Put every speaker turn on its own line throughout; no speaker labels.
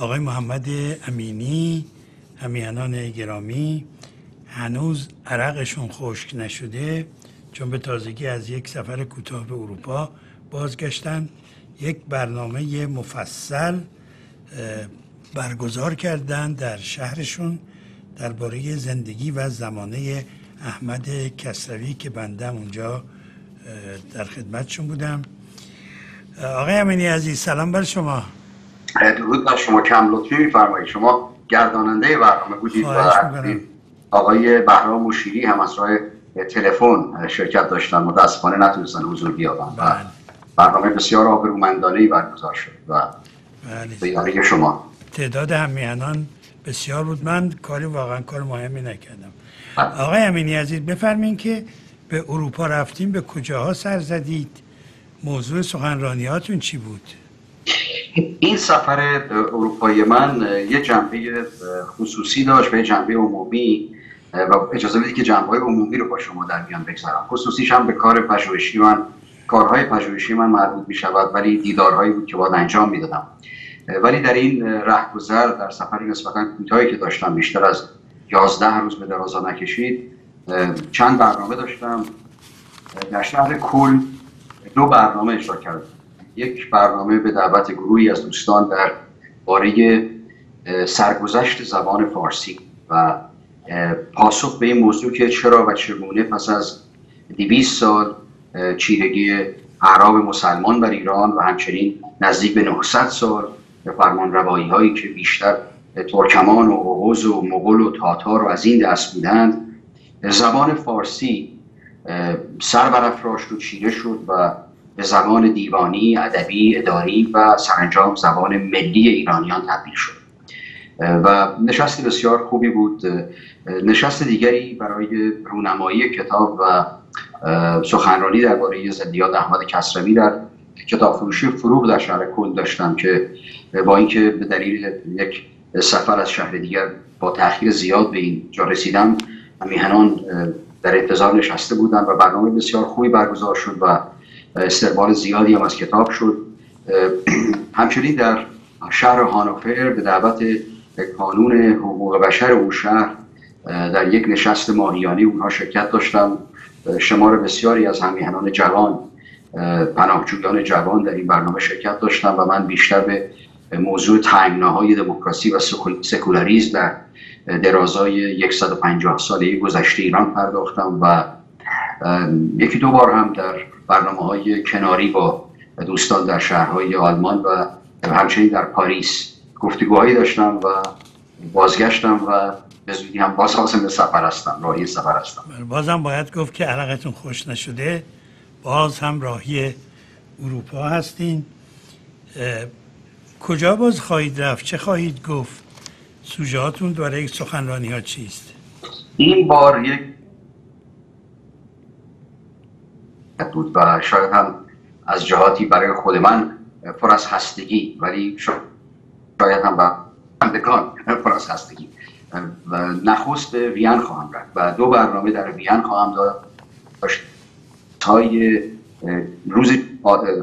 آقای محمد امینی همیانان گرامی هنوز عرقشون خشک نشده چون به تازگی از یک سفر کوتاه به اروپا بازگشتن یک برنامه مفصل برگزار کردن در شهرشون درباره زندگی و زمانه احمد کسروی که بندم اونجا در خدمتشون بودم. آقای امینی عزیز سلام بر شما.
درود بر شما کم لطفی میفرمایید شما گرداننده برنامه بودید و آقای بهرام مشیری هم از راه تلفن شرکت داشتن متاسفانه نتونستن حضور بیابن بله. برنامه بسیار آبرومندانه ای برگزار شد و بله. به شما
تعداد همیهنان بسیار بود من کاری واقعا کار مهمی نکردم بله. آقای امینی عزیز بفرمین که به اروپا رفتیم به کجاها سر زدید موضوع سخنرانیاتون چی بود؟
این سفر اروپایی من یه جنبه خصوصی داشت و یه جنبه عمومی و اجازه بدید که جنبه های عمومی رو با شما در میان بگذارم. خصوصیش هم به کار پژوهشی من کارهای پژوهشی من مربوط می شود ولی دیدارهایی بود که باید انجام می‌دادم. ولی در این رهگذر در سفری نسبتا کوتاهی که داشتم بیشتر از 11 روز به درازا نکشید چند برنامه داشتم. در شهر کل دو برنامه اجرا کردم. یک برنامه به دعوت گروهی از دوستان در باره سرگذشت زبان فارسی و پاسخ به این موضوع که چرا و چگونه پس از دویست سال چیرگی اعراب مسلمان بر ایران و همچنین نزدیک به 900 سال فرمان روایی هایی که بیشتر ترکمان و اوغوز و مغول و تاتار و از این دست بودند زبان فارسی سر برافراشت و چیره شد و به زبان دیوانی، ادبی، اداری و سرانجام زبان ملی ایرانیان تبدیل شد. و نشست بسیار خوبی بود. نشست دیگری برای رونمایی کتاب و سخنرانی درباره زندیات احمد کسروی در کتاب فروشی فروغ در شهر کل داشتم که با اینکه به دلیل یک سفر از شهر دیگر با تاخیر زیاد به این جا رسیدم میهنان در انتظار نشسته بودن و برنامه بسیار خوبی برگزار شد و استقبال زیادی هم از کتاب شد. همچنین در شهر هانوفر به دعوت قانون حقوق بشر اون شهر در یک نشست ماهیانه اونها شرکت داشتم. شمار بسیاری از همیهنان جوان پناهجویان جوان در این برنامه شرکت داشتم و من بیشتر به موضوع تنگناهای دموکراسی و سکولاریزم در درازای 150 ساله گذشته ایران پرداختم و یکی دو بار هم در برنامه های کناری با دوستان در شهرهای آلمان و همچنین در پاریس گفتگوهایی داشتم و بازگشتم و به زودی هم باز به سفر هستم راهی سفر هستم.
بازم باید گفت که علاقتون خوش نشده. باز هم راهی اروپا هستین. کجا باز خواهید رفت؟ چه خواهید گفت؟ سوژهاتون داره سخنرانی ها چیست؟
این بار یک بود و شاید هم از جهاتی برای خود من پر از هستگی ولی شاید هم بندگان پر از هستگی. و نخست به وین خواهم رفت و دو برنامه در وین خواهم داشت. های روز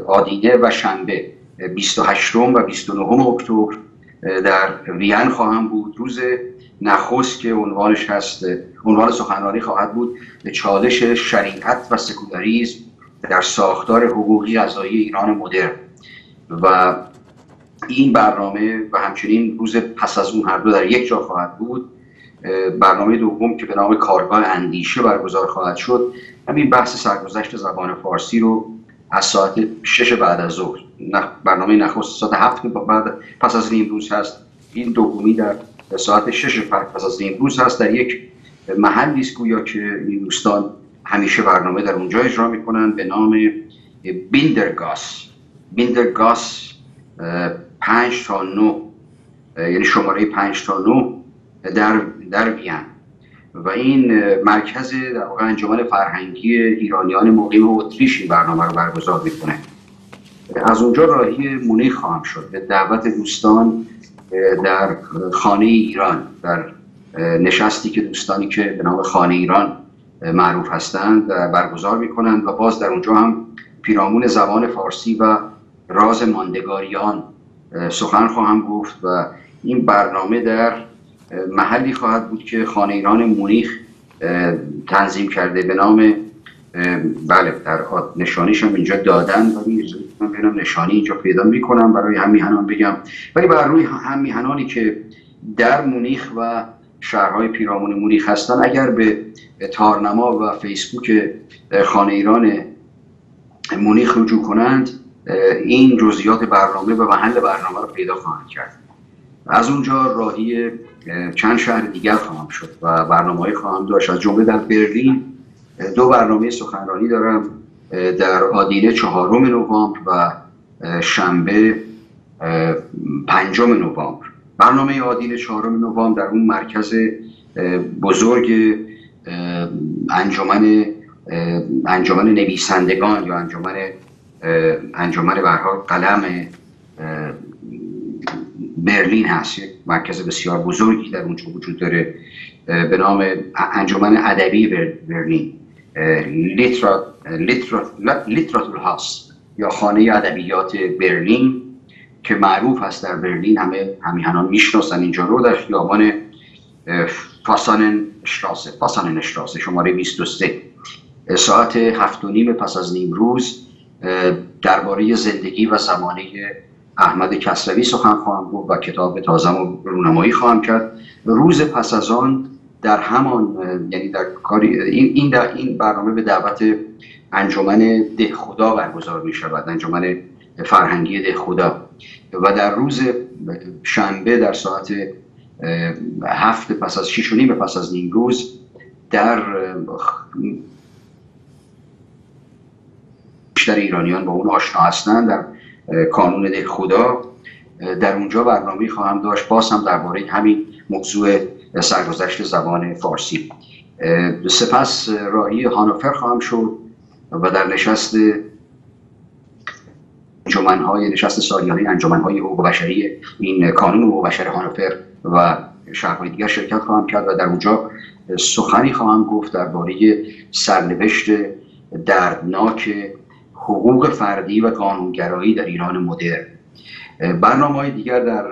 آدینه و شنبه 28 و 29 اکتبر در وین خواهم بود. روز نخست که عنوانش هست عنوان سخنرانی خواهد بود چالش شریعت و سکولاریزم در ساختار حقوقی غذایی ایران مدرن. و این برنامه و همچنین روز پس از اون هر دو در یک جا خواهد بود برنامه دوم که به نام کارگاه اندیشه برگزار خواهد شد همین بحث سرگذشت زبان فارسی رو از ساعت شش بعد از ظهر. برنامه نخست ساعت هفت بعد پس از نیم روز هست. این دومی در ساعت شش پس از نیم روز هست. در یک محلی است گویا که این دوستان همیشه برنامه در اونجا اجرا می‌کنن به نام بیندرگاس. بیندرگاس پنج تا نو یعنی شماره پنج تا نو در, در وین. و این مرکز در واقع انجمن فرهنگی ایرانیان مقیم اتریش این برنامه رو برگزار می‌کنه. از اونجا راهی مونیخ خواهم شد. به دعوت دوستان در خانه ایران در نشستی که دوستانی که به نام خانه ایران معروف هستند برگزار می‌کنند و باز در اونجا هم پیرامون زبان فارسی و راز ماندگاریان سخن خواهم گفت و این برنامه در محلی خواهد بود که خانه ایران مونیخ تنظیم کرده به نام بله در نشانیش هم اینجا دادن ولی من ببینم نشانی اینجا پیدا می‌کنم برای هم میهنان بگم. ولی بر روی هم میهنانی که در مونیخ و شهرهای پیرامون مونیخ هستن اگر به تارنما و فیسبوک خانه ایران مونیخ رجوع کنند این جزئیات برنامه و محل برنامه رو پیدا خواهند کرد. از اونجا راهی چند شهر دیگر خواهم شد و برنامه خواهم داشت. از جمله در برلین دو برنامه سخنرانی دارم در آدینه چهارم نوامبر و شنبه پنجم نوامبر. برنامه آدینه چهارم نوامبر در اون مرکز بزرگ انجمن انجمن نویسندگان یا انجمن انجمن برها قلم برلین هست. مرکز بسیار بزرگی در اونجا وجود داره. به نام انجمن ادبی برلین. لیتراتور هاست یا خانه ادبیات برلین. که معروف هست در برلین همه همیهنان می‌شناسن اینجا رو. در خیابان فاسانن اشتراسه فاسانن اشتراسه شماره 23 ساعت هفت و نیم پس از نیم روز درباره زندگی و زمانه احمد کسروی سخن خواهم گفت و کتاب تازم رونمایی خواهم کرد. روز پس از آن در همان یعنی در کاری این در این برنامه به دعوت انجمن ده خدا برگزار می شود انجمن فرهنگی خدا. و در روز شنبه در ساعت هفت پس از شیش و نیم پس از نیم روز در بیشتر ایرانیان با اون آشنا هستند در کانون ده خدا. در اونجا برنامه خواهم داشت. باز هم درباره همین موضوع سرگذشت زبان فارسی. سپس راهی هانوفر خواهم شد و در نشست انجمنهای نشست سالیانه انجمنهای حقوق بشری این کانون حقوق بشر هانوفر و شهرهای دیگر شرکت خواهم کرد و در اونجا سخنی خواهم گفت درباره سرنوشت دردناک حقوق فردی و قانونگرایی در ایران مدرن. برنامه های دیگر در,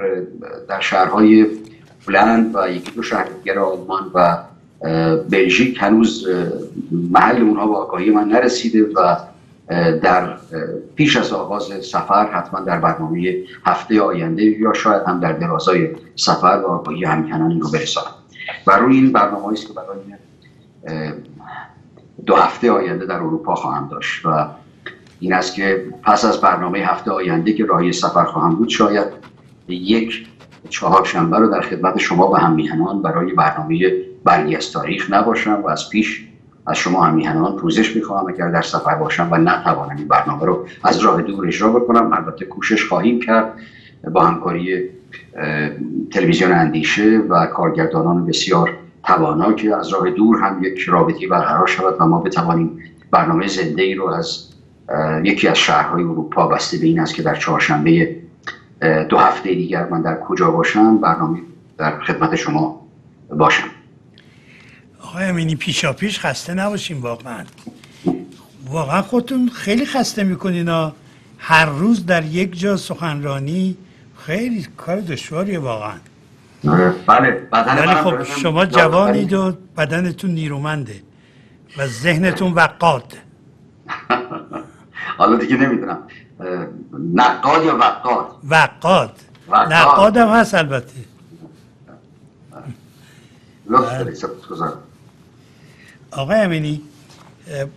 در شهرهای بلند و یکی دو شهر دیگر آلمان و بلژیک هنوز محل اونها با آگاهی من نرسیده و در پیش از آغاز سفر حتما در برنامه هفته آینده یا شاید هم در درازای سفر با آگاهی همیهنان این رو برسانم. و روی این برنامه است که برای دو هفته آینده در اروپا خواهم داشت و این است که پس از برنامه هفته آینده که راهی سفر خواهم بود شاید یک چهار شنبه رو در خدمت شما و هم میهنان برای برنامه برگی از تاریخ نباشم و از پیش از شما هم میهنان پوزش می‌خواهم اگر در سفر باشم و نتوانم این برنامه رو از راه دور اجرا بکنم البته کوشش خواهیم کرد با همکاری تلویزیون اندیشه و کارگردانان بسیار توانا که از راه دور هم یک رابطی برقرار شود و ما بتوانیم برنامه زنده ای رو از یکی از شهرهای اروپا بسته به این است که در چهارشنبه دو هفته دیگر من در کجا باشم برنامه در خدمت شما باشم.
آقای امینی پیشا پیش خسته نباشیم واقعا. واقعا خودتون خیلی خسته می‌کنین هر روز در یک جا سخنرانی خیلی کار دشواریه واقعا.
بله
ولی خب شما جوانید و بدنتون نیرومنده و ذهنتون وقاده
حالا دیگه نمی‌دونم. نقاد یا وقاد؟
وقاد. نقاد هم هست البته.
بله.
آقای امینی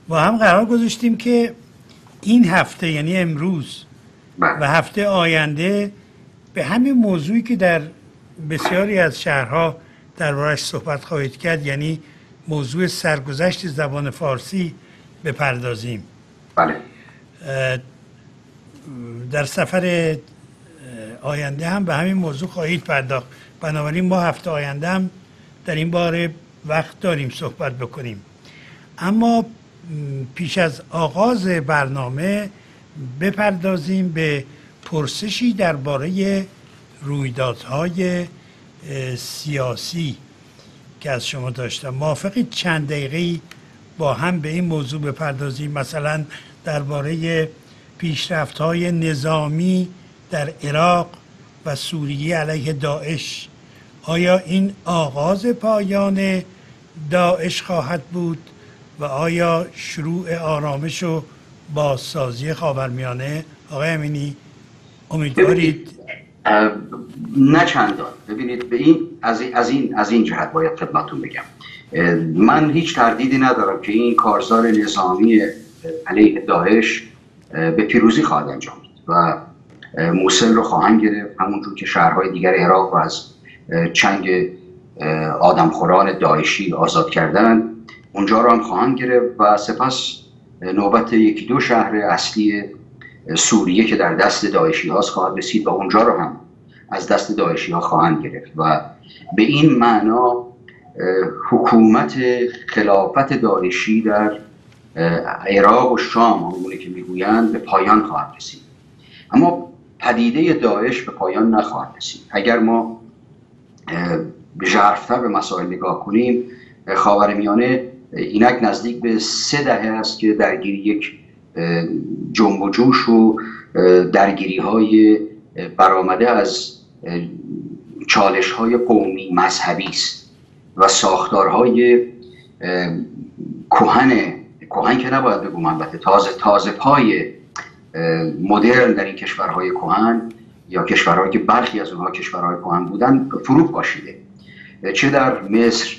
با هم قرار گذاشتیم که این هفته یعنی امروز
بله.
و هفته آینده به همین موضوعی که در بسیاری از شهرها دربارش صحبت خواهید کرد یعنی موضوع سرگذشت زبان فارسی بپردازیم.
بله.
در سفر آینده هم به همین موضوع خواهید پرداخت. بنابراین ما هفته آینده هم در این باره وقت داریم صحبت بکنیم. اما پیش از آغاز برنامه بپردازیم به پرسشی درباره رویدادهای سیاسی که از شما داشتم. موافقید چند دقیقه با هم به این موضوع بپردازیم؟ مثلا درباره پیشرفت های نظامی در عراق و سوریه علیه داعش. آیا این آغاز پایان داعش خواهد بود و آیا شروع آرامش و بازسازی خاورمیانه؟ آقای امینی امیدوارید؟
نه چندان. ببینید به این از این از این از این جهت باید خدمتتون بگم. من هیچ تردیدی ندارم که این کارزار نظامی علیه داعش به پیروزی خواهد انجام و موسل رو خواهند گرفت همونجور که شهرهای دیگر عراق رو از چنگ آدمخوران داعشی آزاد کردن. اونجا رو هم خواهند گرفت و سپس نوبت یکی دو شهر اصلی سوریه که در دست داعشی هاست خواهد رسید و اونجا رو هم از دست داعشی ها خواهند گرفت. و به این معنا حکومت خلافت داعشی در عراق و شام همونی که می‌گویند به پایان خواهد رسید. اما پدیده داعش به پایان نخواهد رسید. اگر ما ژرفتر به مسائل نگاه کنیم خاورمیانه اینک نزدیک به سه دهه است که درگیری یک جنب و جوش و درگیری های برآمده از چالش های قومی مذهبی است و ساختارهای کهن کهن که نباید بگم البته تازه تازه پای مدرن در این کشورهای کهن یا کشورهایی که برخی از اونها کشورهای کهن بودن فرو باشیده چه در مصر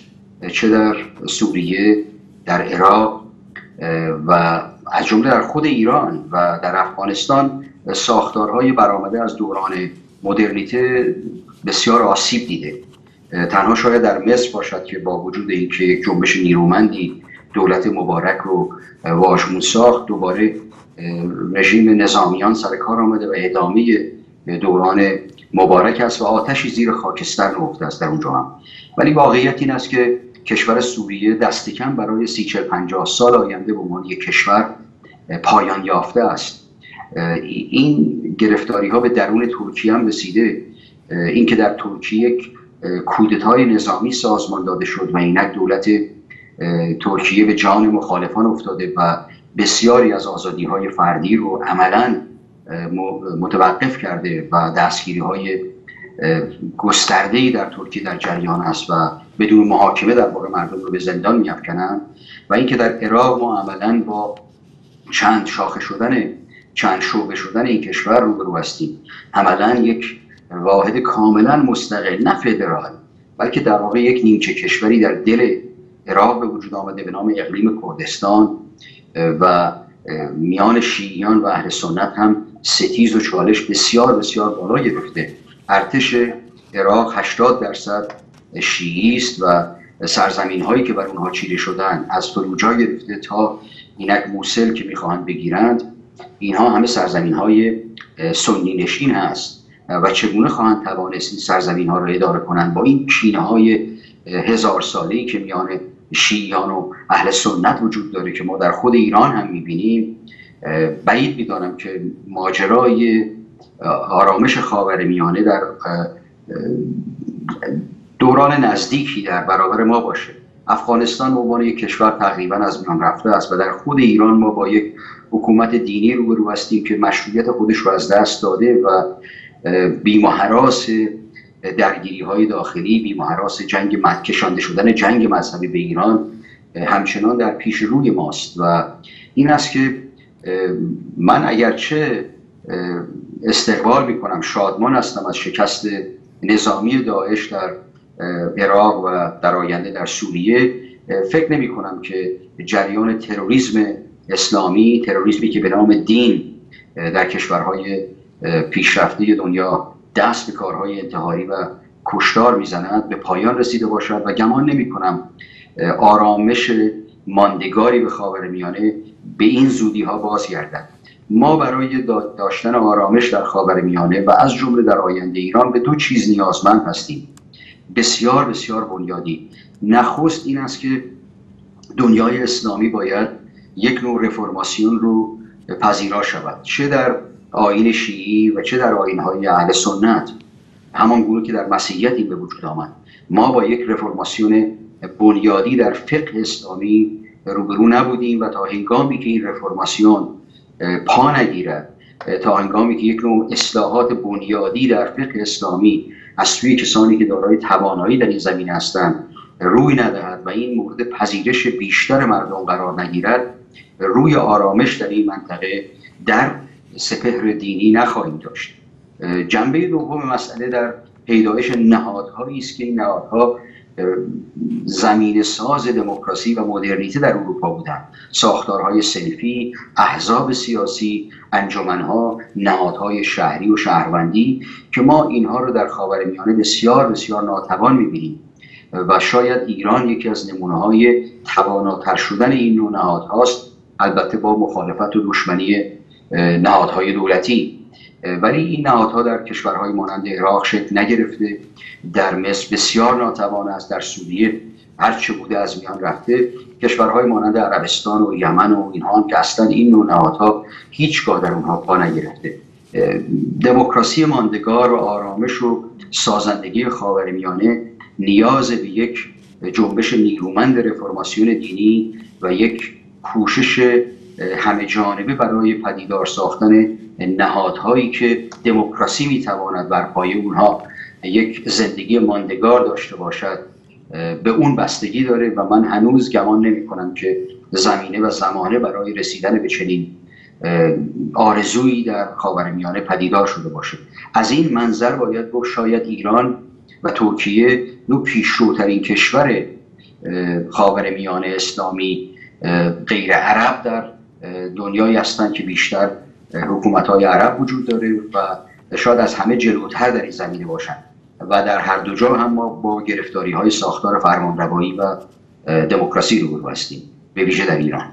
چه در سوریه در عراق و از جمله در خود ایران و در افغانستان ساختارهای برآمده از دوران مدرنیته بسیار آسیب دیده. تنها شاید در مصر باشد که با وجود اینکه یک جنبش نیرومندی دولت مبارک رو واشمون ساخت دوباره رژیم نظامیان سر کار آمده و ادامه دوران مبارک است و آتشی زیر خاکستر نهفته است در اونجا هم. ولی واقعیت این است که کشور سوریه دست کم برای سی چل پنجاه سال آینده به عنوان یک کشور پایان یافته است. این گرفتاری ها به درون ترکیه هم رسیده. اینکه در ترکیه یک کودتای نظامی سازمان داده شد و اینک دولت ترکیه به جان مخالفان افتاده و بسیاری از آزادی های فردی رو عملا متوقف کرده و دستگیری های گسترده در ترکیه در جریان است و بدون محاکمه در واقع مردم رو به زندان میافکنن و اینکه در عراق ما عملا با چند شاخه شدن چند شعبه شدن این کشور روبرو هستیم. عملا یک واحد کاملا مستقل نه فدرال بلکه در واقع یک نیمچه کشوری در دل عراق به وجود آمده به نام اقلیم کردستان و میان شیعیان و اهل سنت هم ستیز و چالش بسیار بسیار بالا گرفته. ارتش عراق 80 درصد شیعی است و سرزمین هایی که بر اونها چیره شدن از فلوجا گرفته تا اینک موسل که می‌خواهند بگیرند اینها همه سرزمین های سنی نشین هست و چگونه خواهند توانست این سرزمین ها را اداره کنند؟ با این کینه های هزار ساله که میان شیعیان و اهل سنت وجود داره که ما در خود ایران هم می‌بینیم بعید می‌دانم که ماجرای آرامش خاور میانه در دوران نزدیکی در برابر ما باشه. افغانستان به عنوان یک کشور تقریبا از میان رفته است و در خود ایران ما با یک حکومت دینی روبرو هستیم که مشروعیت خودش رو از دست داده و بیم و حراس درگیری های داخلی بیم و حراس جنگ کشانده شدن جنگ مذهبی به ایران همچنان در پیش روی ماست و این است که من اگرچه استقبال می‌کنم شادمان هستم از شکست نظامی داعش در عراق و در آینده در سوریه. فکر نمی کنم که جریان تروریسم اسلامی تروریسمی که به نام دین در کشورهای پیشرفته دنیا دست به کارهای انتحاری و کشتار می‌زند به پایان رسیده باشد و گمان نمی کنم آرامش ماندگاری به خاور میانه به این زودی ها بازگردد. ما برای داشتن آرامش در خاور میانه و از جمله در آینده ایران به دو چیز نیازمند هستیم. بسیار بسیار بنیادی. نخست این است که دنیای اسلامی باید یک نوع رفرماسیون رو پذیرا شود. چه در آین شیعی و چه در آین های اهل سنت. همان گونه که در مسیحیتی به وجود آمد. ما با یک رفرماسیون بنیادی در فقه اسلامی روبرو نبودیم و تا هنگامی که این رفرماسیون پا نگیرد تا هنگامی که یک نوع اصلاحات بنیادی در فقه اسلامی از سوی کسانی که دارای توانایی در این زمین هستند روی ندهد و این مورد پذیرش بیشتر مردم قرار نگیرد روی آرامش در این منطقه در سپهر دینی نخواهیم داشت. جنبه دوم مسئله در پیدایش نهادهایی است که این نهادها زمین ساز دموکراسی و مدرنیته در اروپا بودند ساختارهای سلفی احزاب سیاسی انجمنها نهادهای شهری و شهروندی که ما اینها رو در خاورمیانه بسیار بسیار ناتوان می‌بینیم و شاید ایران یکی از نمونه های تواناتر شدن این نوع نهادهاست البته با مخالفت و دشمنی نهادهای دولتی. ولی این نهادها در کشورهای مانند عراق شکل نگرفته. در مصر بسیار ناتوان است. در سوریه هرچه بوده از میان رفته. کشورهای مانند عربستان و یمن و اینها هم که اصلا این نوع نهادها هیچگاه در اونها پا نگرفته. دموکراسی ماندگار و آرامش و سازندگی خاورمیانه نیاز به یک جنبش نیرومند رفرماسیون دینی و یک کوشش همه جانبه برای پدیدار ساختن نهادهایی که دموکراسی می‌تواند بر پایه اونها یک زندگی ماندگار داشته باشد به اون بستگی داره و من هنوز گمان نمی کنم که زمینه و زمانه برای رسیدن به چنین آرزویی در خاورمیانه پدیدار شده باشه. از این منظر باید گفت شاید ایران و ترکیه نو پیشروترین کشور خاورمیانه اسلامی غیر عرب در دنیایی هستند که بیشتر حکومت های عرب وجود داره و شاید از همه جلوتر در این زمینه باشند و در هر دو جا هم ما با گرفتاری های ساختار فرمانروایی و دموکراسی رو هستیم به ویژه در ایران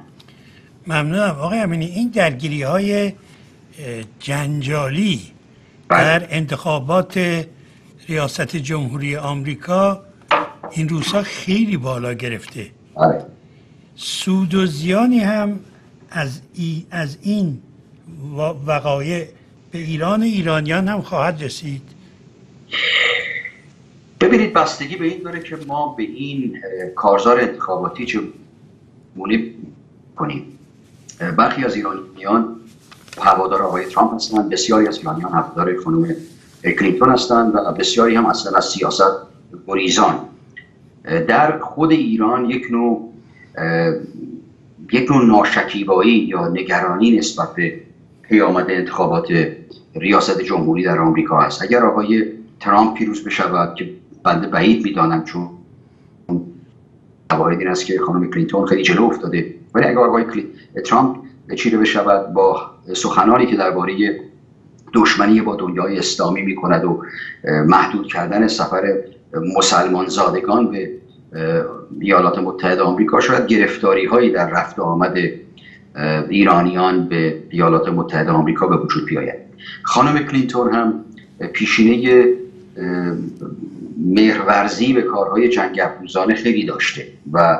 ممنونم آقای امینی این درگیری های جنجالی بله. در انتخابات ریاست جمهوری آمریکا این روزها خیلی بالا گرفته
بله.
سود و زیانی هم از, ای از این وقایع به ایران ایرانیان هم خواهد رسید.
ببینید بستگی به این داره که ما به این کارزار انتخاباتی چگونه کنیم. برخی از ایرانیان هوادار آقای ترامپ هستند بسیاری از ایرانیان هوادار خانم کلینتون هستند و بسیاری هم اصلا از سیاست گریزان. در خود ایران یک نوع یک نوع ناشکیبایی یا نگرانی نسبت به پیامد انتخابات ریاست جمهوری در آمریکا هست اگر آقای ترامپ پیروز بشود که بنده بعید می‌دانم چون شواهد این است که خانم کلینتون خیلی جلو افتاده. ولی اگر آقای ترامپ چیره بشود با سخنانی که درباره دشمنی با دنیای اسلامی می کند و محدود کردن سفر مسلمان زادگان به ایالات متحده آمریکا. شاید گرفتاری هایی در رفت آمد ایرانیان به ایالات متحده آمریکا به وجود بیاید. خانم کلینتون هم پیشینه مهرورزی به کارهای جنگ افروزانه خیلی داشته و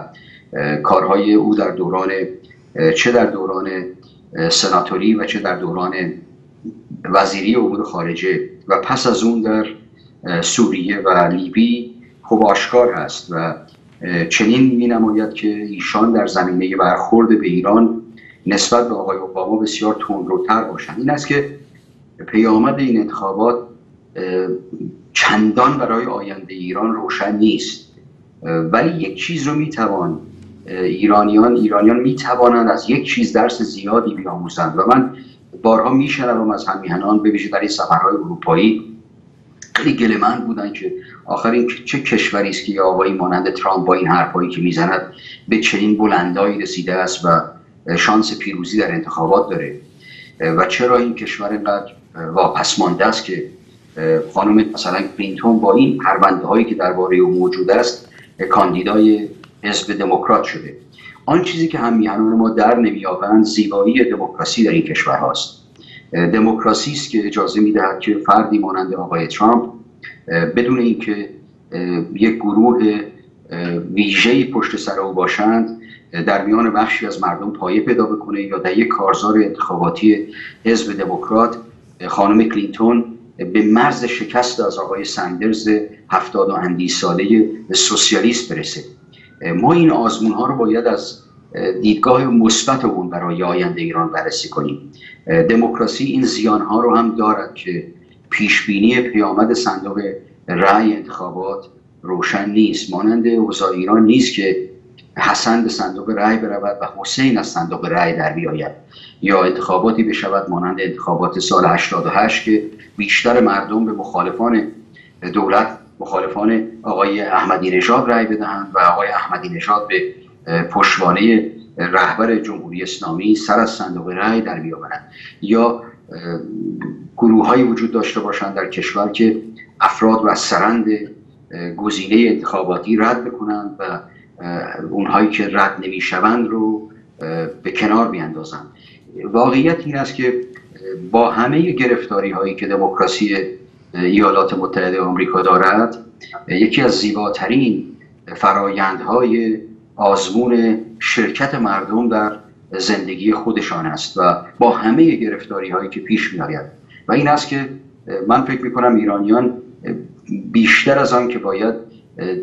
کارهای او در دوران چه در دوران سناتوری و چه در دوران وزیری امور خارجه و پس از اون در سوریه و لیبی خوب آشکار هست و چنین می نماید که ایشان در زمینه برخورد به ایران نسبت به آقای اوباما بسیار تندروتر باشند. این است که پیامد این انتخابات چندان برای آینده ایران روشن نیست. ولی یک چیز رو می‌توان ایرانیان ایرانیان می‌توانند از یک چیز درس زیادی بیاموزند. و من بارها میشنوم از همیهنان به ویژه در این سفرهای اروپایی خیلی گلمن بودن که آخر این چه کشوری است که آقایی مانند ترامپ با این حرفایی که می‌زند به چنین بلندایی رسیده است و شانس پیروزی در انتخابات داره. و چرا این کشور اینقدر واپس مانده است که خانم مثلا کلینتون با این پرونده هایی که درباره او موجود است کاندیدای حزب دموکرات شده. آن چیزی که همیهنان ما در نمیابند زیبایی دموکراسی در این کشور هاست دموکراسی است که اجازه می‌دهد که فردی مانند آقای ترامپ بدون اینکه یک گروه ویژه‌ای پشت سر او باشند در میان بخشی از مردم پایه پیدا بکنه یا در یک کارزار انتخاباتی حزب دموکرات خانم کلینتون به مرز شکست از آقای سندرز هفتاد و اندی ساله سوسیالیست برسه. ما این آزمون ها رو باید از دیدگاه مثبت اون برای آینده ایران بررسی کنیم. دموکراسی این زیان ها رو هم دارد که پیش بینی پیامد صندوق رأی انتخابات روشن نیست. مانند اوضاع ایران نیست که حسن به صندوق رأی برود و حسین از صندوق رأی در بیاید. یا انتخاباتی بشود مانند انتخابات سال 88 که بیشتر مردم به مخالفان دولت مخالفان آقای احمدی نژاد رأی بدهند و آقای احمدی نژاد به پشتوانه رهبر جمهوری اسلامی سر از صندوق رأی در بیاورند یا گروه های وجود داشته باشند در کشور که افراد و سرند گزینه انتخاباتی رد بکنند و اونهایی که رد نمی‌شوند رو به کنار بیاندازند. واقعیت این است که با همه گرفتاری هایی که دموکراسی ایالات متحده آمریکا دارد یکی از زیباترین فرایندهای آزمون شرکت مردم در زندگی خودشان است و با همه گرفتاری هایی که پیش می آید و این است که من فکر می کنم ایرانیان بیشتر از آن که باید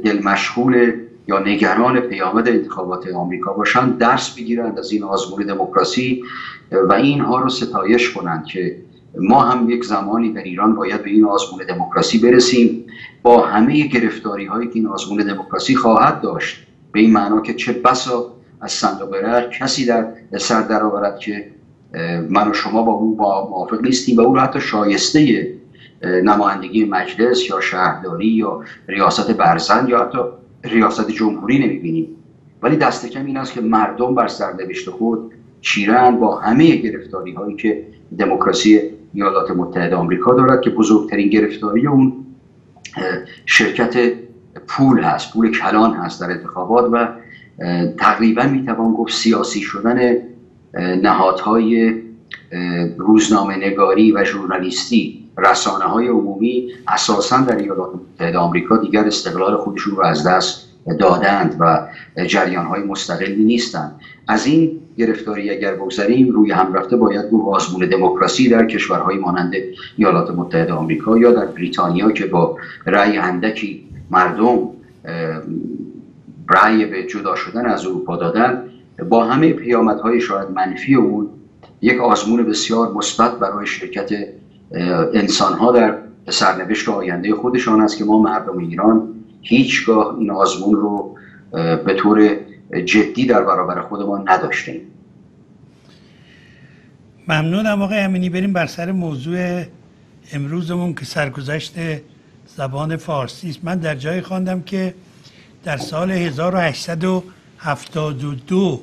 دل مشغول یا نگران پیامد انتخابات آمریکا باشند درس بگیرند از این آزمون دموکراسی و اینها رو ستایش کنند که ما هم یک زمانی در ایران باید به این آزمون دموکراسی برسیم. با همه گرفتاری هایی که این آزمون دموکراسی خواهد داشت به این معنا که چه بسا از صندوق رأی کسی در سر درآورد که من و شما با او با موافق نیستیم و او حتی شایسته نمایندگی مجلس یا شهرداری یا ریاست برزن یا حتی ریاست جمهوری نمی‌بینیم. ولی دست کم این است که مردم بر سرنوشت خود چیرن با همه گرفتاری هایی که دموکراسی ایالات متحده آمریکا دارد که بزرگترین گرفتاری اون شرکت پول هست پول کلان هست در انتخابات و تقریبا می‌توان گفت سیاسی شدن نهادهای روزنامه نگاری و ژورنالیستی رسانه های عمومی اساسا در ایالات متحده آمریکا دیگر استقلال خودشون رو از دست دادند و جریان های مستقلی نیستند. از این گرفتاری اگر بگذاریم روی هم رفته باید گفت آزمون دموکراسی در کشورهای مانند ایالات متحده آمریکا یا در بریتانیا که با رأی اندکی مردم رأی به جدا شدن از اروپا دادن با همه پیامدهای شاید منفی اون یک آزمون بسیار مثبت برای شرکت انسانها در سرنوشت آینده خودشان است که ما مردم ایران هیچگاه این آزمون رو به طور جدی در برابر خودمان نداشتیم.
ممنونم آقای امینی. بریم بر سر موضوع امروزمون که سرگذشت زبان فارسی است. من در جای خواندم که در سال 1872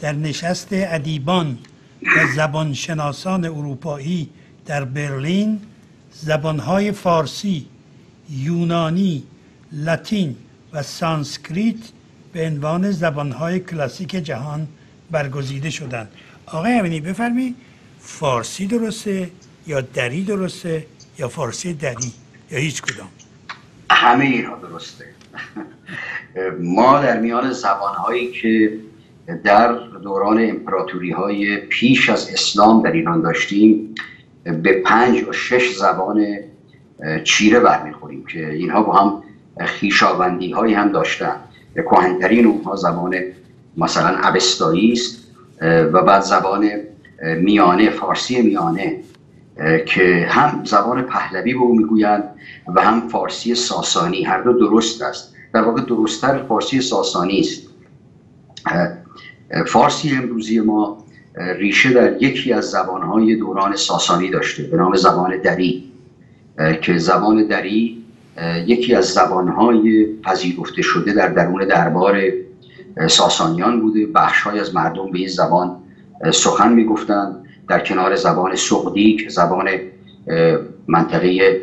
در نشست ادیبان و زبانشناسان اروپایی در برلین زبانهای فارسی، یونانی، لاتین و سانسکریت به عنوان زبانهای کلاسیک جهان برگزیده شدند. آقای امینی بفرمی فارسی درسته یا دری درسته یا فارسی دری؟ یا هیچ کدام؟
همه اینها درسته. ما در میان زبانهایی که در دوران امپراتوری های پیش از اسلام در ایران داشتیم به پنج و شش زبان چیره برمیخوریم که اینها با هم خیشاوندی هایی هم داشتن. کهنترین اونها زبان مثلا ابستایی است و بعد زبان میانه فارسی میانه. که هم زبان پهلوی به او می‌گویند و هم فارسی ساسانی. هر دو درست است. در واقع درستتر فارسی ساسانی است. فارسی امروزی ما ریشه در یکی از زبانهای دوران ساسانی داشته به نام زبان دری. که زبان دری یکی از زبانهای پذیرفته شده در درون دربار ساسانیان بوده. بخشهای از مردم به این زبان سخن می‌گفتند. در کنار زبان سقدی که زبان منطقه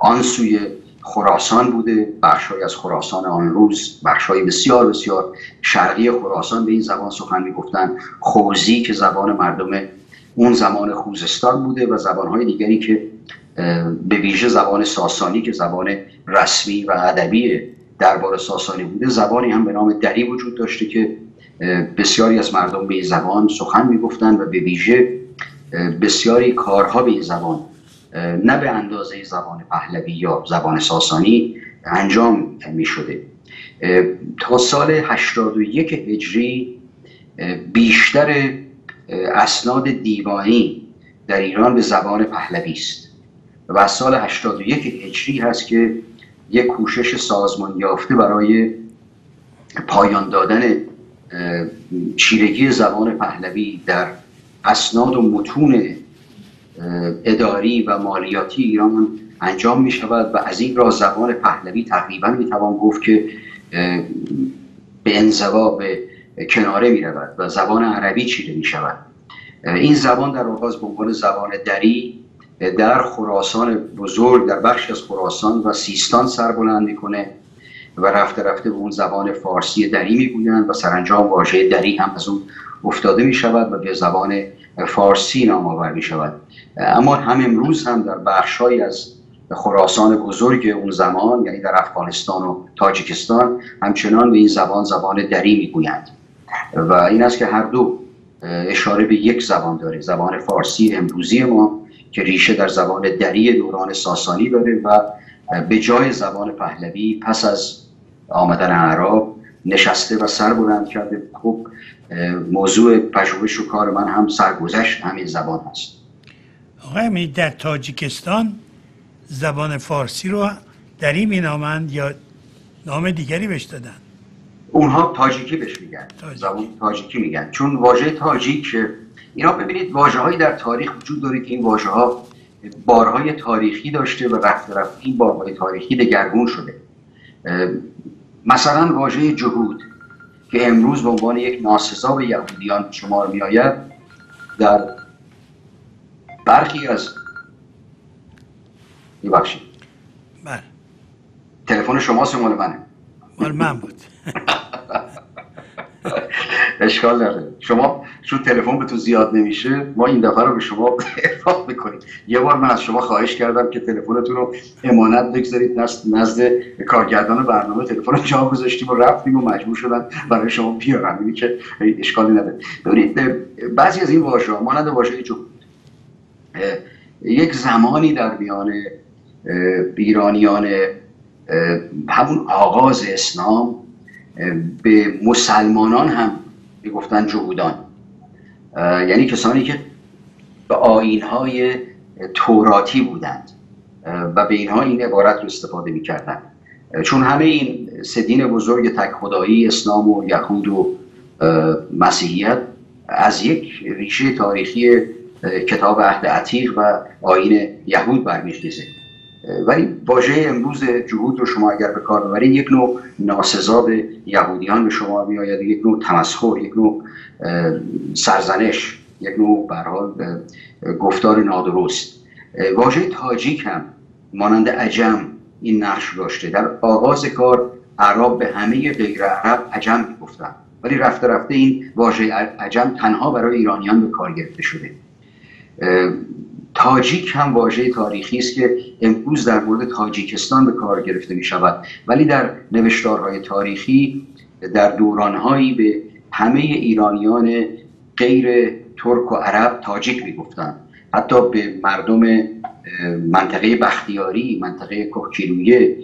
آن سوی خراسان بوده بخشهایی از خراسان آن روز بخشهای بسیار بسیار شرقی خراسان به این زبان سخن می‌گفتن. خوزی که زبان مردم اون زمان خوزستان بوده و زبانهای دیگری که به ویژه زبان ساسانی که زبان رسمی و ادبی دربار ساسانی بوده زبانی هم به نام دری وجود داشته که بسیاری از مردم به زبان سخن می‌گفتند و به ویژه بسیاری کارها به زبان نه به اندازه زبان پهلوی یا زبان ساسانی انجام می شده تا سال 81 هجری بیشتر اسناد دیوانی در ایران به زبان پهلوی است. و از سال 81 هجری هست که یک کوشش سازمان یافته برای پایان دادن چیرگی زبان پهلوی در اسناد و متون اداری و مالیاتی ایران انجام می شود و از این را زبان پهلوی تقریبا می توان گفت که به انزوا به کناره می رود و زبان عربی چیره می شود این زبان در آغاز به عنوان زبان دری در خراسان بزرگ در بخش از خراسان و سیستان سر بلند می‌کنه. و رفته رفته به اون زبان فارسی دری می‌گویند و سرانجام واژه دری هم از اون افتاده می شود و به زبان فارسی نام آور می شود اما هم امروز هم در بخشهایی از خراسان بزرگ اون زمان یعنی در افغانستان و تاجیکستان همچنان به این زبان زبان دری می‌گویند. و این است که هر دو اشاره به یک زبان داره زبان فارسی امروزی ما که ریشه در زبان دری دوران ساسانی داره و به جای زبان پهلوی پس از آمدن عرب نشسته و سر بلند کرده. خب موضوع پژوهش و کار من هم سرگذشت همین زبان هست.
آقای در تاجیکستان زبان فارسی رو دری می نامند یا نام دیگری بهش دادن؟
اونها تاجیکی بهش میگن. زبان تاجیکی میگن. چون واژه تاجیک اینا ببینید واژه هایی در تاریخ وجود داره که این واژه ها بارهای تاریخی داشته و رفت رفت این بارهای تاریخی دگرگون شده. مثلا واژه جهود که امروز به عنوان یک ناسزا به یهودیان شمار می آید در برخی از میبخشید
بله.
تلفن شما مال منه.
مال من بود.
اشکال نداره. شما چون تلفن به تو زیاد نمیشه ما این دفعه رو به شما ارفاق می‌کنیم. یه بار من از شما خواهش کردم که تلفنتون رو امانت بگذارید. نزد کارگردان برنامه تلفن رو جا گذاشتیم و رفتیم و مجبور شدن برای شما بیارم اینی که اشکالی نداره. ببینید بعضی از این واژه مانند واژه یک زمانی در میان ایرانیان همون آغاز اسلام به مسلمانان هم می‌گفتن جهودان. یعنی کسانی که به آینهای توراتی بودند و به اینها این عبارت رو استفاده می‌کردن چون همه این سدین بزرگ تک خدایی اسلام و یهود و مسیحیت از یک ریشه تاریخی کتاب عهد عتیق و آین یهود برمیخیزه. ولی واژه امروز جهود رو شما اگر به کار ببرید یک نوع ناسزا به یهودیان به شما میآید یک نوع تمسخر یک نوع سرزنش یک نوع برحال گفتار نادرست. واژه تاجیک هم مانند عجم این نقش داشته. در آغاز کار عرب به همه غیر عرب عجم گفتن ولی رفته رفته این واژه عجم تنها برای ایرانیان به کار گرفته شده. تاجیک هم واژه تاریخی است که امروز در مورد تاجیکستان به کار گرفته می شود ولی در نوشتارهای تاریخی در دورانهایی به همه ایرانیان غیر ترک و عرب تاجیک می گفتن. حتی به مردم منطقه بختیاری منطقه کوکیلویه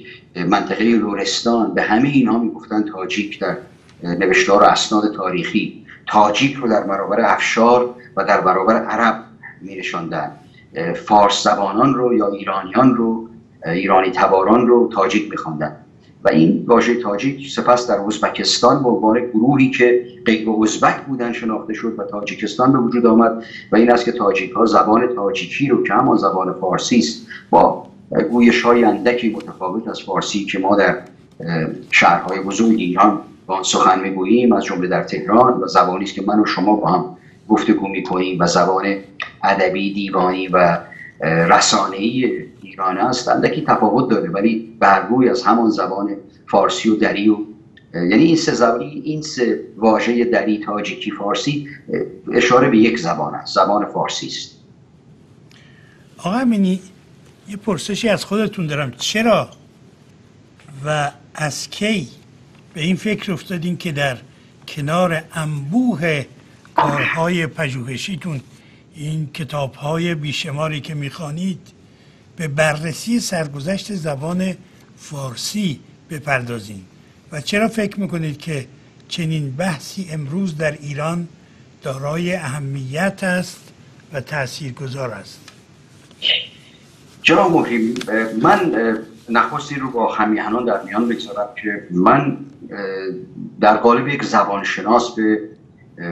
منطقه لورستان به همه اینها می گفتن تاجیک در نوشتار و اسناد تاریخی. تاجیک رو در برابر افشار و در برابر عرب می نشاندن فارس زبانان رو یا ایرانیان رو ایرانی تباران رو تاجیک میخواندن. و این واژه تاجیک سپس در ازبکستان به عنوان گروهی که غیر ازبک بودن شناخته شد و تاجیکستان به وجود آمد و این است که تاجیک ها زبان تاجیکی رو که همان زبان فارسی است با گویش های اندکی متفاوت از فارسی که ما در شهرهای بزرگ ایران با آن سخن می‌گوییم از جمله در تهران و زبانی است که من و شما با هم گفتگو می‌کنیم و زبان ادبی دیوانی و رسانه‌ای ایران است. اندکی تفاوت داره ولی برگوی از همان زبان فارسی و دری و یعنی این سه زبانی این سه واژه دری تاجیکی فارسی اشاره به یک زبان است زبان فارسی است.
آقا امینی یه پرسشی از خودتون دارم. چرا و از کی به این فکر افتادین که در کنار انبوه کارهای پژوهشیتون. این کتاب های بیشماری که می‌خوانید به بررسی سرگذشت زبان فارسی بپردازین. و چرا فکر می‌کنید که چنین بحثی امروز در ایران دارای اهمیت است و تاثیرگذار است؟
جناب مهیم من نخستی رو با همیهنان در میان بگذارم که من در قالب یک زبانشناس به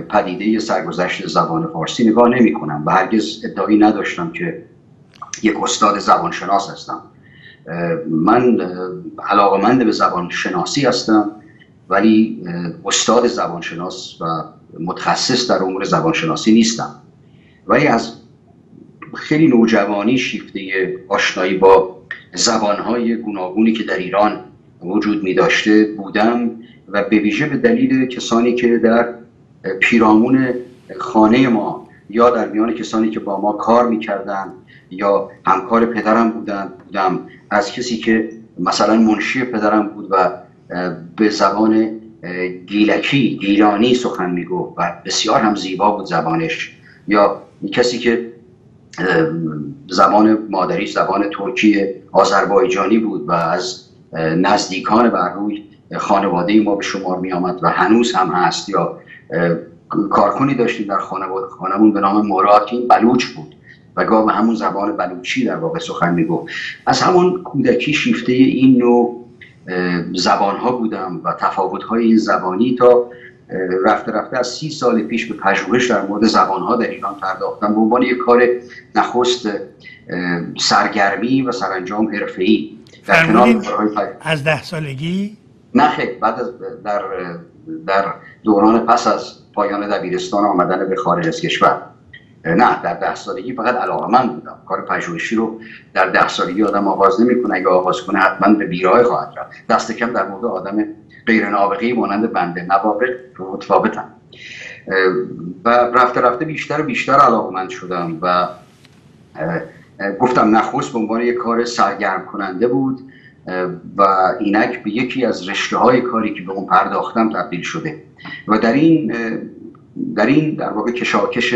پدیده سرگذشت زبان فارسی نگاه نمی کنم و هرگز ادعایی نداشتم که یک استاد زبانشناس هستم. من علاقمند به زبان شناسی هستم ولی استاد زبانشناس و متخصص در امور زبانشناسی نیستم. ولی از خیلی نوجوانی شیفته آشنایی با زبانهای گوناگونی که در ایران وجود می داشته بودم و به ویژه به دلیل کسانی که در پیرامون خانه ما یا در میان کسانی که با ما کار می‌کردن یا همکار پدرم بودن بودم. از کسی که مثلا منشی پدرم بود و به زبان گیلکی گیلانی سخن میگو و بسیار هم زیبا بود زبانش. یا کسی که زبان مادری زبان ترکی آذربایجانی بود و از نزدیکان بر روی خانواده ما به شمار می آمد و هنوز هم هست یا کارکنی داشتیم در خانواده خانمون به نام مراد که این بلوچ بود. و گاه به همون زبان بلوچی در واقع سخن می‌گفت. از همون کودکی شیفته این نوع زبان ها بودم و تفاوت های این زبانی تا رفته رفته از سی سال پیش به پژوهش در مورد زبان ها در ایران پرداختم. به عنوان یک کار نخست سرگرمی و سرانجام حرفه‌ای.
در از ده سالگی؟
نه خیلی بعد از در در دوران پس از پایان دبیرستان آمدن به خارج از کشور. نه در ده سالگی فقط علاقه من بودم. کار پژوهشی رو در ده سالگی آدم آغاز نمی‌کنه. اگه آغاز کنه حتما به بیراه خواهد رفت. دست کم در مورد آدم غیر نابغه مانند بنده نوابق متفاوتم. و رفته رفته بیشتر و بیشتر علاقه من شدم و گفتم نخست به عنوان یک کار سرگرم کننده بود. و اینک به یکی از رشته های کاری که به اون پرداختم تبدیل شده. و در این در این در واقع کشاکش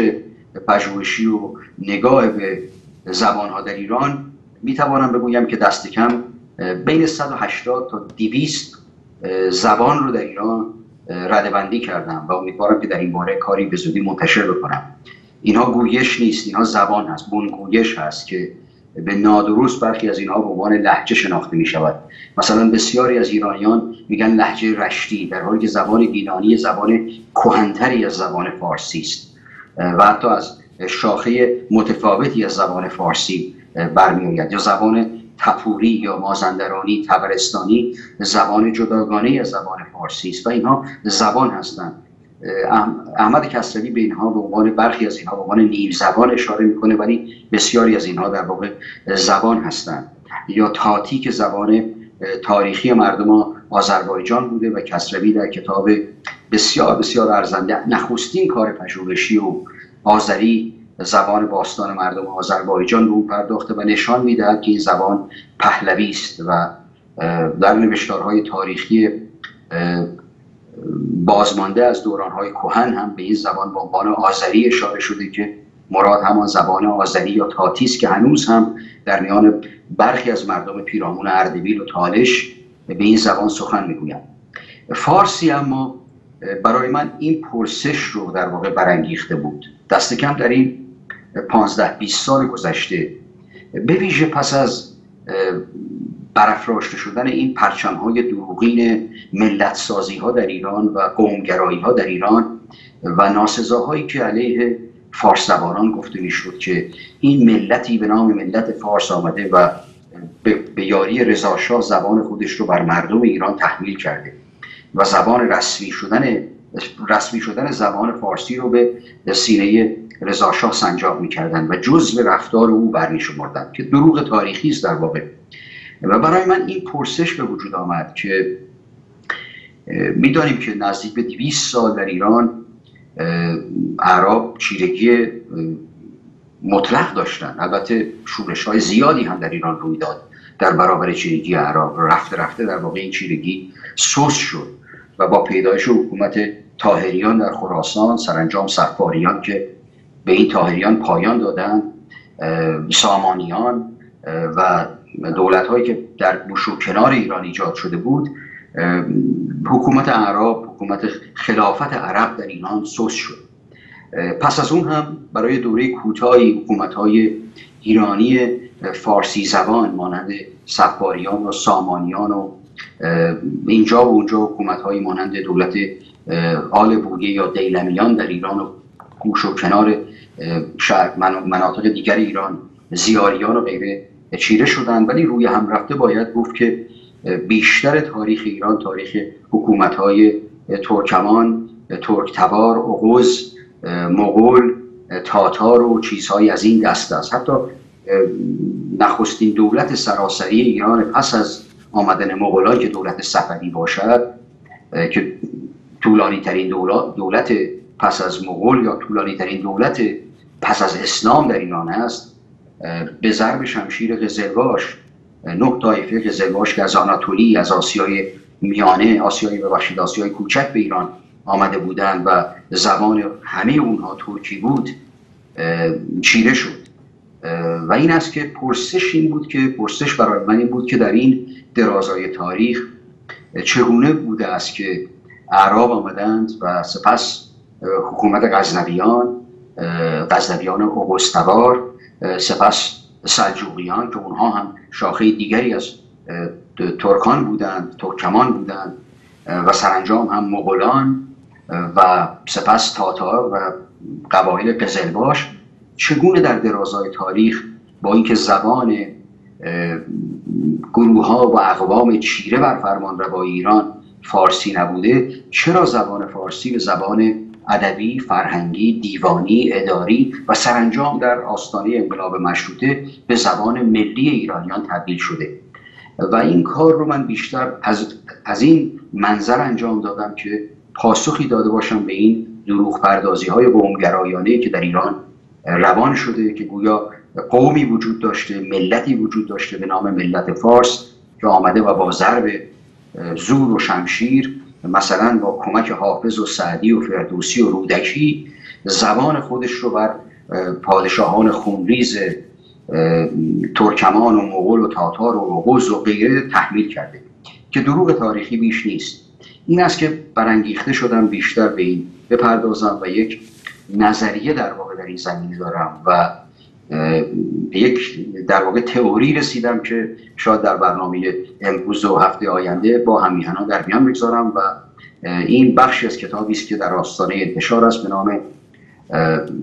پژوهشی و نگاه به زبان ها در ایران می توانم بگویم که دست کم بین 180 تا 200 زبان رو در ایران ردبندی کردم و امیدوارم که در این باره کاری به زودی منتشر بکنم. اینها گویش نیست اینها زبان هست بنگویش هست که به نادرست برخی از اینها به عنوان لحجه شناخته می شود مثلا بسیاری از ایرانیان میگن لحجه رشتی در حالی که زبان گیلانی زبان کهنتری از زبان فارسی است. و حتی از شاخه متفاوتی از زبان فارسی برمیآید. یا زبان تپوری یا مازندرانی تبرستانی زبان جداگانه از زبان فارسی است و اینها زبان هستند. احمد کسروی به اینها به عنوان برخی از اینها به عنوان نیم زبان اشاره می‌کنه ولی بسیاری از اینها در واقع زبان هستند. یا تاتی که زبان تاریخی مردم آذربایجان بوده و کسروی در کتاب بسیار بسیار ارزنده نخستین کار پژوهشی و آذری زبان باستان مردم آذربایجان رو پرداخته و نشان می‌دهد که این زبان پهلوی است و در نوشتارهای تاریخی بازمانده از دورانهای کهن هم به این زبان به عنوان آذری اشاره شده که مراد همان زبان آذری یا تاتیس که هنوز هم در میان برخی از مردم پیرامون اردبیل و تالش به این زبان سخن می‌گویند. فارسی اما برای من این پرسش رو در واقع برانگیخته بود. دست کم در این 15 20 سال گذشته. به ویژه پس از برافراشته شدن این پرچم های دروغین ملت سازی ها در ایران و قومگرایی ها در ایران و ناسزاهایی که علیه فارس زبانان گفته می‌شد که این ملتی به نام ملت فارس آمده و به یاری رضاشاه زبان خودش رو بر مردم ایران تحمیل کرده و زبان رسمی شدن رسمی شدن زبان فارسی رو به سینه رضاشاه سنجاب می‌کردن و جزء رفتار او برمیشمردند که دروغ تاریخی است در واقع. و برای من این پرسش به وجود آمد که می‌دانیم که نزدیک به 200 سال در ایران عرب چیرگی مطلق داشتن. البته شورش های زیادی هم در ایران روی داد. در برابر چیرگی عرب رفته رفته در واقع این چیرگی سوس شد و با پیدایش حکومت تاهریان در خراسان سرانجام صفاریان که به این تاهریان پایان دادن سامانیان و دولت هایی که در گوش و کنار ایران ایجاد شده بود حکومت عرب حکومت خلافت عرب در ایران سوس شد. پس از اون هم برای دوره کوتاهی حکومت های ایرانی فارسی زبان مانند صفاریان و سامانیان و اینجا و اونجا حکومت های مانند دولت آل بوگه یا دیلمیان در ایران و گوش و کنار شهر مناطق دیگر ایران زیاریان و غیره چیره شدن ولی روی هم رفته باید گفت که بیشتر تاریخ ایران تاریخ حکومت های ترکمان ترک تبار اغوز مغول تاتار و چیزهایی از این دست است. حتی نخستین دولت سراسری ایران پس از آمدن مغولان که دولت صفوی باشد که طولانی ترین دولت, دولت پس از مغول یا طولانی ترین دولت پس از اسلام در ایران است به ضرب شمشیر قزلباش نه طایفه قزلباش که از آناتولی از آسیای میانه آسیای ببخشید آسیای کوچک به ایران آمده بودند و زبان همه اونها ترکی بود چیره شد. و این است که پرسش این بود که پرسش برای من این بود که در این درازای تاریخ چگونه بوده است که اعراب آمدند و سپس حکومت غزنویان غزنویان اوگستوار سپس سلجوقیان که اونها هم شاخه دیگری از ترکان بودند ترکمان بودند و سرانجام هم مغولان و سپس تاتار و قبایل قزلباش چگونه در درازای تاریخ با اینکه زبان گروه ها و اقوام چیره بر فرمان روای ایران فارسی نبوده چرا زبان فارسی به زبان ادبی، فرهنگی، دیوانی، اداری و سرانجام در آستانه انقلاب مشروطه به زبان ملی ایرانیان تبدیل شده. و این کار رو من بیشتر از, از این منظر انجام دادم که پاسخی داده باشم به این دروغ پردازی های قومگرایانه که در ایران روان شده که گویا قومی وجود داشته ملتی وجود داشته به نام ملت فارس که آمده و با ضرب زور و شمشیر مثلا با کمک حافظ و سعدی و فردوسی و رودکی زبان خودش رو بر پادشاهان خونریز ترکمان و مغول و تاتار و غز و غیره تحمیل کرده که دروغ تاریخی بیش نیست. این است که برانگیخته شدم بیشتر به این بپردازم و یک نظریه در واقع در این زمینه دارم و به یک در واقع تئوری رسیدم که شاید در برنامه امروز و هفته آینده با همیهنان در میان بگذارم و این بخشی از کتابی است که در آستانه انتشار است به نام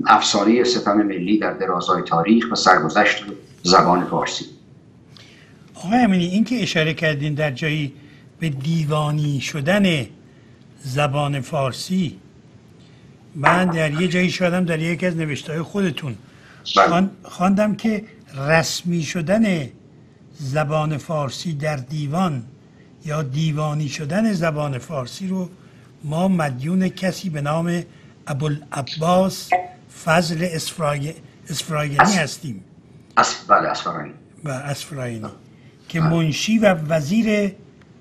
افسانه ستم ملی در درازای تاریخ و سرگذشت زبان فارسی
آقای امینی این که اشاره کردین در جایی به دیوانی شدن زبان فارسی من در یه جایی شدم در یکی از نوشته خودتون. خواندم که رسمی شدن زبان فارسی در دیوان یا دیوانی شدن زبان فارسی رو ما مدیون کسی به نام ابوالعباس فضل اسفرای... اسفراینی هستیم.
بله اسفراینی
و اسفراینی که بله. منشی و وزیر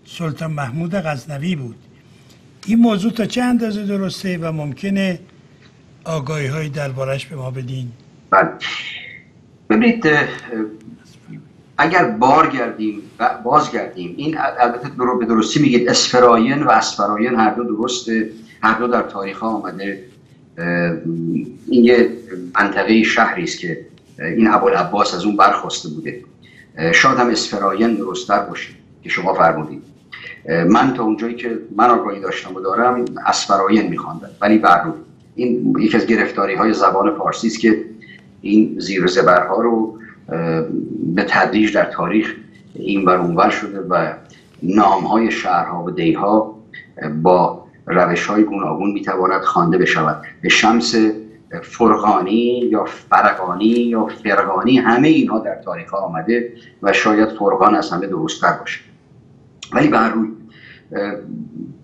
سلطان محمود غزنوی بود. این موضوع تا چه اندازه درسته و ممکنه آگاهی های دربارش به ما بدین؟
بله. ببینید اگر بارگردیم و بازگردیم این البته درو به درستی میگید اسفراین و اسفراین هر دو درسته هر دو در تاریخ ها آمده. این یه منطقه شهری است که این ابوالعباس از اون برخواسته بوده. شاید هم اسفراین درستتر باشه که شما فرمودید. من تا اونجایی که من آگاهی داشتم و دارم اسفراین میخواندم. ولی بر این یکی از گرفتاری های زبان فارسی است که این زیر زبرها رو به تدریج در تاریخ این بر اونور شده و نام های شهرها و دیها با روش های گوناگون می‌تواند خوانده بشود. به شمس فرغانی یا فرقانی یا فرغانی همه اینها در تاریخ ها آمده و شاید فرغان از همه درستتر باشه. ولی بر روی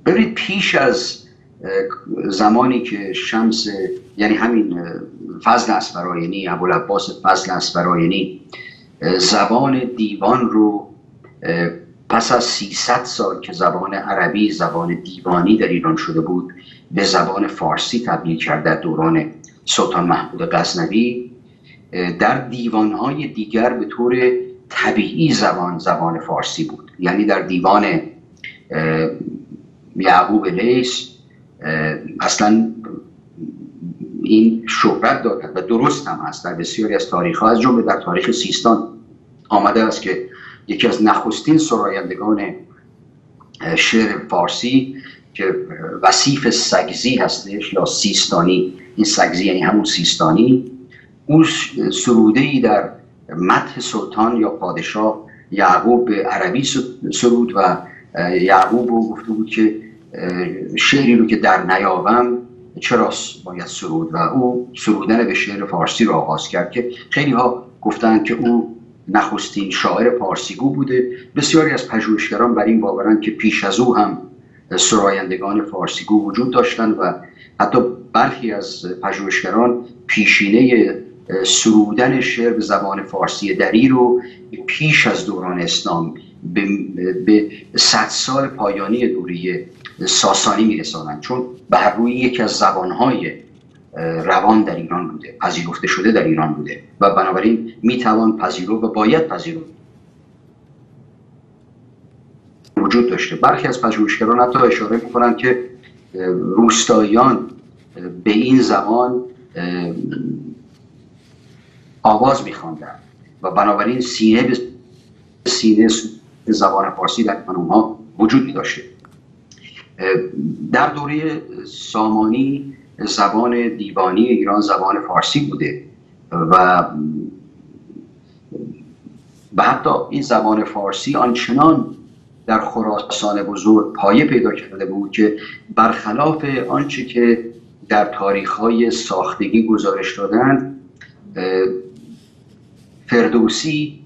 ببینید پیش از زمانی که شمس یعنی همین فضل اسفراینی ابوالعباس فضل اسفراینی زبان دیوان رو پس از 300 سال که زبان عربی زبان دیوانی در ایران شده بود به زبان فارسی تبدیل کرد در دوران سلطان محمود غزنوی. در دیوانهای دیگر به طور طبیعی زبان زبان فارسی بود. یعنی در دیوان یعقوب لیس اصلا این شهرت دارد و درست هم هست در بسیاری از تاریخ ها از جمله در تاریخ سیستان آمده است که یکی از نخستین سرایندگان شعر فارسی که وصیف سگزی هستش یا سیستانی. این سگزی یعنی همون سیستانی. اون سروده ای در مدح سلطان یا پادشاه یعقوب عربی سرود و یعقوب رو گفته بود که شعری رو که در نیابم چرا باید سرود و او سرودن به شعر فارسی رو آغاز کرد که خیلی ها گفتند که او نخستین شاعر پارسیگو بوده. بسیاری از پژوهشگران بر این باورند که پیش از او هم سرایندگان فارسیگو وجود داشتند و حتی برخی از پژوهشگران پیشینه سرودن شعر به زبان فارسی دری رو پیش از دوران اسلام به صد سال پایانی دوره ساسانی میرسانند چون بر روی یکی از زبانهای روان در ایران بوده پذیرفته شده در ایران بوده و بنابراین می‌توان پذیرو و باید پذیرو وجود داشته. برخی از پژوهشگران حتی اشاره می‌کنند که روستاییان به این زبان آواز میخواندن و بنابراین سینه به سینه زبان فارسی در اونها وجود می داشته در دوره سامانی زبان دیوانی ایران زبان فارسی بوده و و حتی این زبان فارسی آنچنان در خراسان بزرگ پایه پیدا کرده بود که برخلاف آنچه که در تاریخ های ساختگی گزارش دادند فردوسی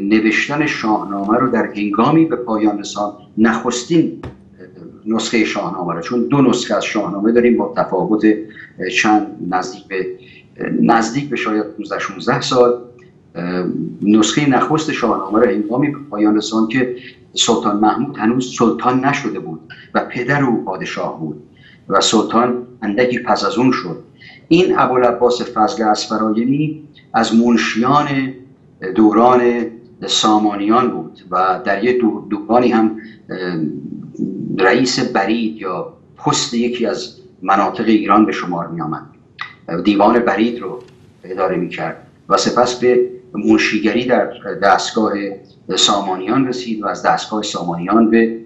نوشتن شاهنامه رو در هنگامی به پایان رسان نخستین نسخه شاهنامه رو چون دو نسخه از شاهنامه داریم با تفاوت چند نزدیک به نزدیک به شاید 15 16 سال نسخه نخست شاهنامه رو هنگامی به پایان رسان که سلطان محمود هنوز سلطان نشده بود و پدر او پادشاه بود و سلطان اندکی پس از اون شد. این ابوالعباس فضل اسفراینی از منشیان دوران سامانیان بود و در یک دورانی هم رئیس برید یا پست یکی از مناطق ایران به شمار می آمد دیوان برید رو اداره می کرد و سپس به منشیگری در دستگاه سامانیان رسید و از دستگاه سامانیان به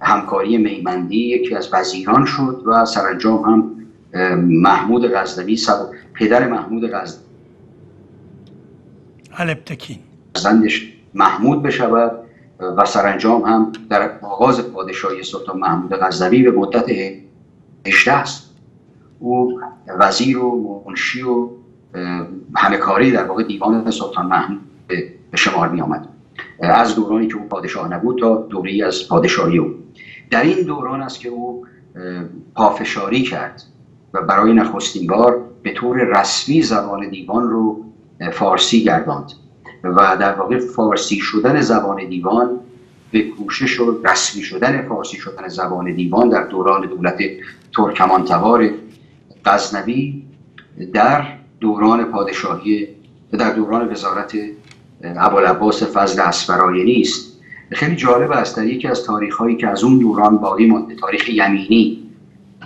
همکاری میمندی یکی از وزیران شد و سرانجام هم محمود غزنوی پدر محمود غزنوی. محمود بشود. و سرانجام هم در آغاز پادشاهی سلطان محمود غزنوی به مدت 18 است. او وزیر و منشی و همه کاری در واقع دیوان سلطان محمود به شمار می آمد از دورانی که او پادشاه نبود تا دوری از پادشاهی او. در این دوران است که او پافشاری کرد و برای نخستین بار به طور رسمی زبان دیوان رو فارسی گرداند. و در واقع فارسی شدن زبان دیوان به کوشش و رسمی شدن فارسی شدن زبان دیوان در دوران دولت ترکمان تبار غزنوی در دوران پادشاهی در دوران وزارت ابوالعباس فضل اسفراینی است خیلی جالب است در یکی از تاریخ هایی که از اون دوران باقی مانده تاریخ یمینی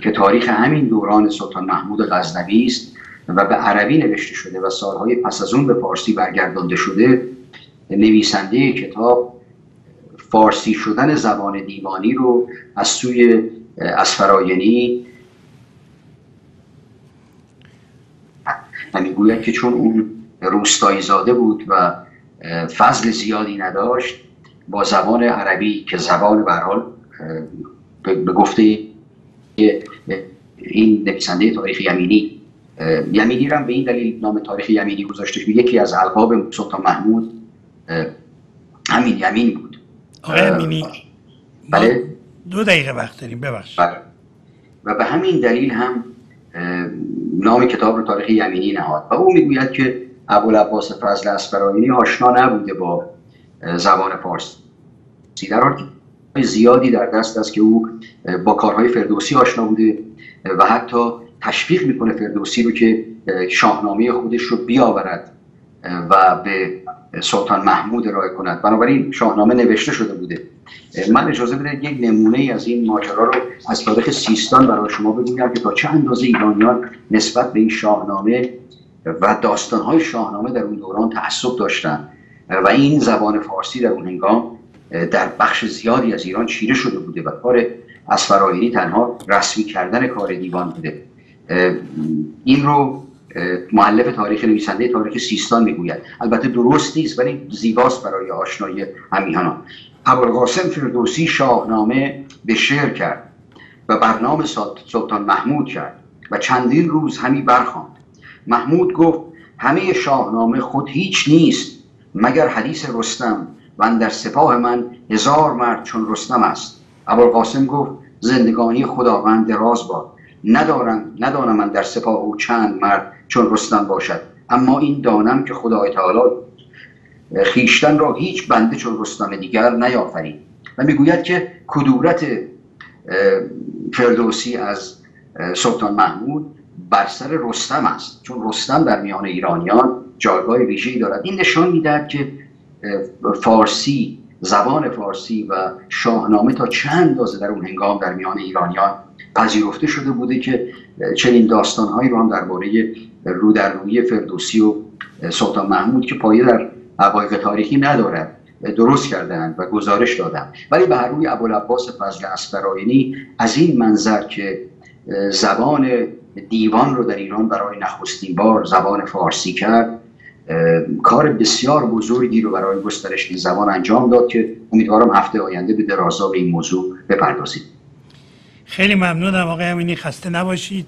که تاریخ همین دوران سلطان محمود غزنوی است. و به عربی نوشته شده و سالهای پس از اون به فارسی برگردانده شده نویسنده کتاب فارسی شدن زبان دیوانی رو از سوی اسفراینی می‌گوید که چون اون روستایی زاده بود و فضل زیادی نداشت با زبان عربی که زبان برحال به گفته این نویسنده تاریخ یمینی یمینی هم به این دلیل نام تاریخ یمینی گذاشته یکی از القاب سلطان محمود همین یمین بود.
آقای یمینی بله؟ دو دقیقه وقت داریم ببخش
بله. و به همین دلیل هم نام کتاب رو تاریخ یمینی نهاد. و او می‌گوید که ابوالعباس فضل اسفراینی آشنا نبوده با زبان فارسی. در زیادی در دست است که او با کارهای فردوسی آشنا بوده و حتی تشویق می‌کنه فردوسی رو که شاهنامه خودش رو بیاورد و به سلطان محمود ارائه کند. بنابراین شاهنامه نوشته شده بوده. من اجازه بده یک نمونه از این ماجرا رو از تاریخ سیستان برای شما بگویم که تا چه اندازه ایرانیان نسبت به این شاهنامه و داستانهای شاهنامه در اون دوران تعصب داشتن و این زبان فارسی در اون هنگام در بخش زیادی از ایران چیره شده بوده و کار اسفراینی تنها رسمی کردن کار دیوان بوده. این رو معلف تاریخ نویسنده تاریخ سیستان می‌گوید. البته درست نیست ولی زیباست برای آشنایی همیهنان. ابوالقاسم فردوسی شاهنامه به شعر کرد و برنامه سلطان محمود کرد و چندین روز همی برخواند محمود گفت همه شاهنامه خود هیچ نیست مگر حدیث رستم و در سپاه من هزار مرد چون رستم است. ابوالقاسم گفت زندگانی خداوند دراز باد. ندارم ندانم من در سپاه او چند مرد چون رستم باشد. اما این دانم که خدای تعالی خیشتن را هیچ بنده چون رستم دیگر نیافرید. و می‌گوید که کدورت فردوسی از سلطان محمود بر سر رستم است. چون رستم در میان ایرانیان جایگاه ویژه‌ای دارد. این نشان می‌دهد که فارسی زبان فارسی و شاهنامه تا چند اندازه در اون هنگام در میان ایرانیان پذیرفته شده بوده که چنین داستانهایی رو هم درباره رو در روی فردوسی و سلطان محمود که پایه در حقایق تاریخی ندارد درست کردند و گزارش دادن ولی به هر روی ابوالعباس فضل اسفراینی از این منظر که زبان دیوان رو در ایران برای نخستین بار زبان فارسی کرد کار بسیار بزرگی رو برای گسترش این زبان انجام داد که امیدوارم هفته آینده به درازا به این موضوع بپردازیم.
خیلی ممنونم. آقای امینی خسته نباشید.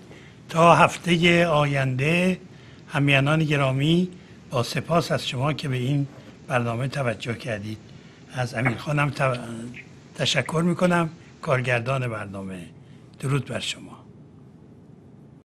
تا هفته آینده همیانان گرامی با سپاس از شما که به این برنامه توجه کردید. از امین خانم تشکر می‌کنم. کارگردان برنامه. درود بر شما.